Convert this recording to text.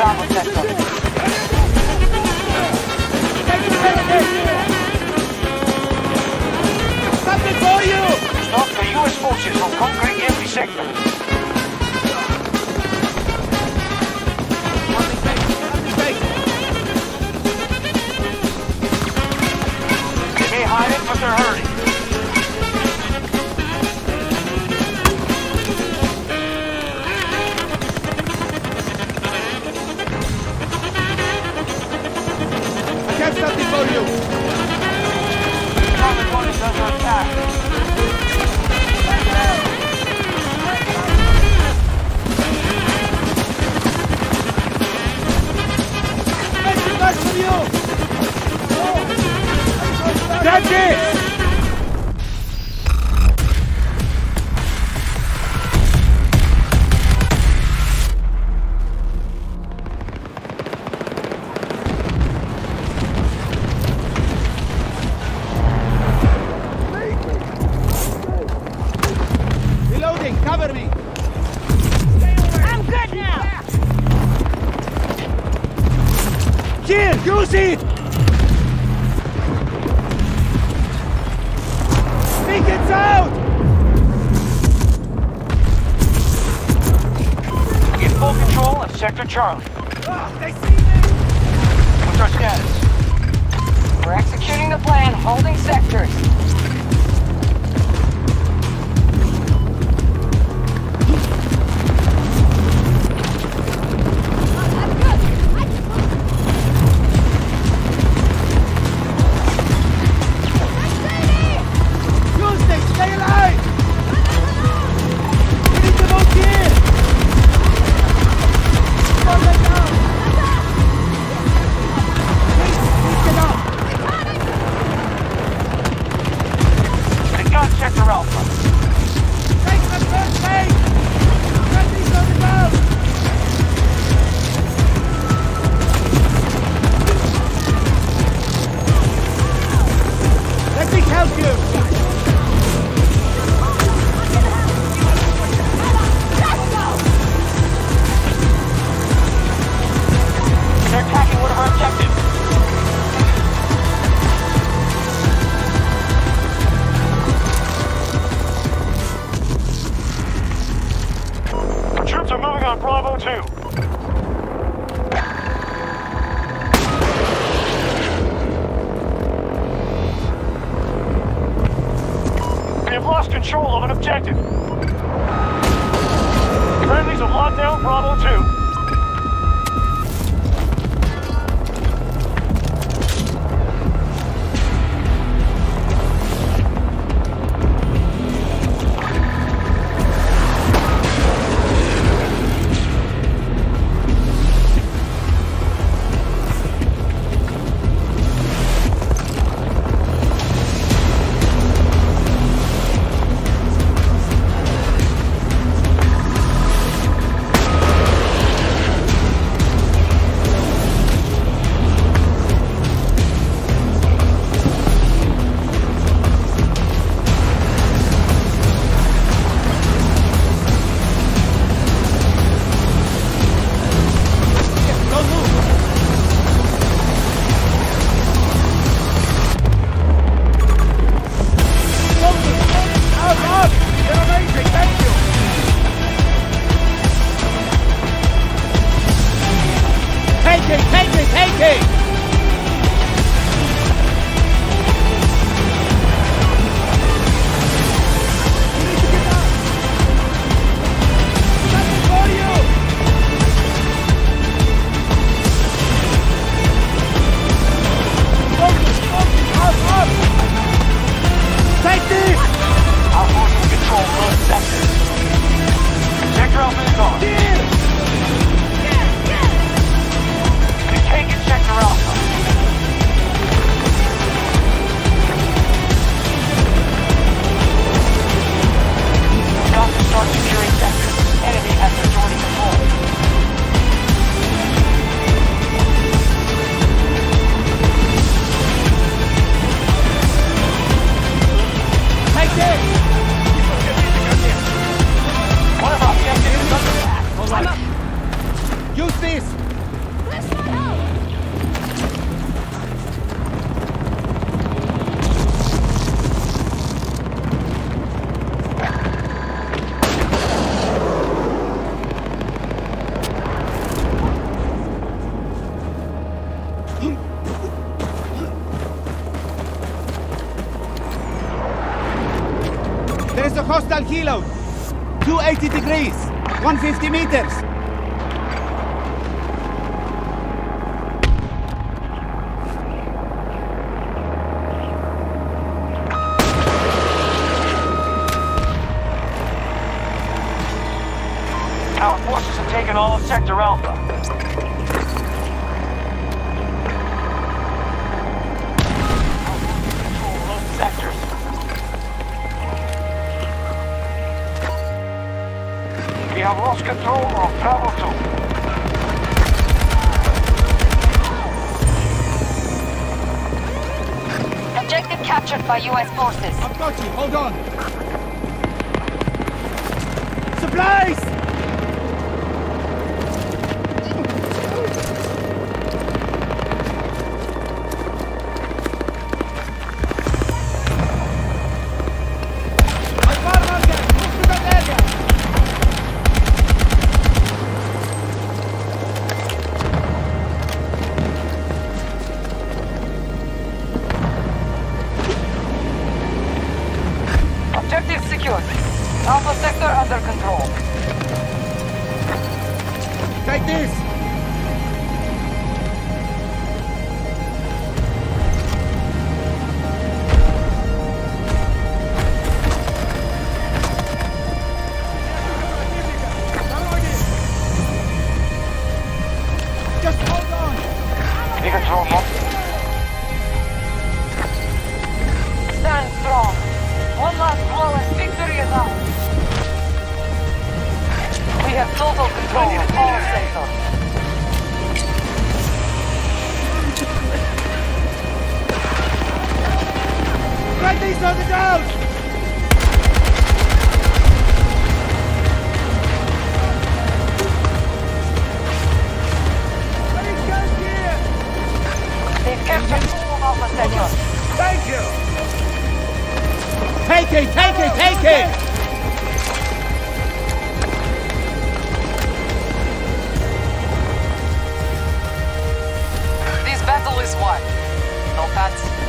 Something for you! Stop the U.S. forces on concrete empty sector. Bravo one is under attack. Use it! Beacons out! In full control of Sector Charlie. Ah, they see me! What's our status? We're executing the plan, holding sectors. Control of an objective. Friendlies have locked down Bravo 2. Hostile kilo. 280 degrees. 150 meters. Our forces have taken all of Sector Alpha. We have lost control of Bravo 2. Objective captured by U.S. forces. I've got you. Hold on. Supplies! Stand strong. One last blow and victory is ours. We have total control of all sectors. Get these on the down! Thank you! Take it, take it, take it! This battle is won. No cuts.